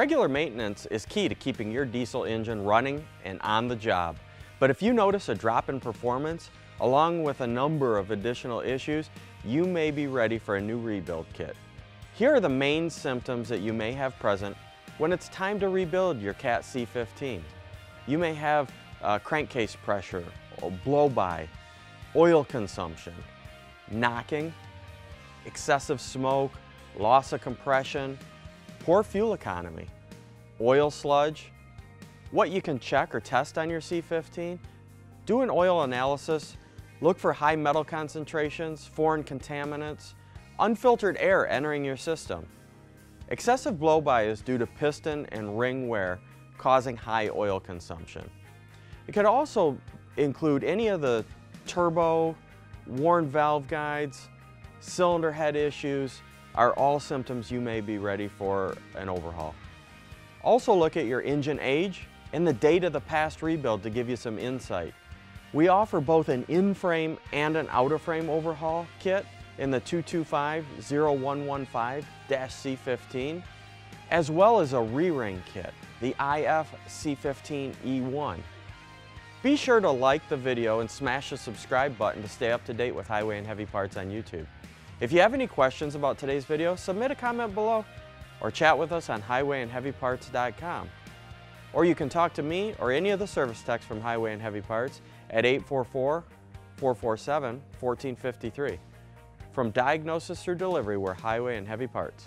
Regular maintenance is key to keeping your diesel engine running and on the job. But if you notice a drop in performance, along with a number of additional issues, you may be ready for a new rebuild kit. Here are the main symptoms that you may have present when it's time to rebuild your CAT C15. You may have uh, crankcase pressure, blow-by, oil consumption, knocking, excessive smoke, loss of compression, poor fuel economy, oil sludge, what you can check or test on your C15, do an oil analysis, look for high metal concentrations, foreign contaminants, unfiltered air entering your system. Excessive blow-by is due to piston and ring wear causing high oil consumption. It could also include any of the turbo, worn valve guides, cylinder head issues, are all symptoms you may be ready for an overhaul. Also look at your engine age and the date of the past rebuild to give you some insight. We offer both an in-frame and an out-of-frame overhaul kit in the 225-0115-C15, as well as a re-ring kit, the IF C15E1. Be sure to like the video and smash the subscribe button to stay up to date with Highway and Heavy Parts on YouTube. If you have any questions about today's video, submit a comment below or chat with us on highwayandheavyparts.com. Or you can talk to me or any of the service techs from Highway and Heavy Parts at 844-447-1453. From diagnosis through delivery, we're Highway and Heavy Parts.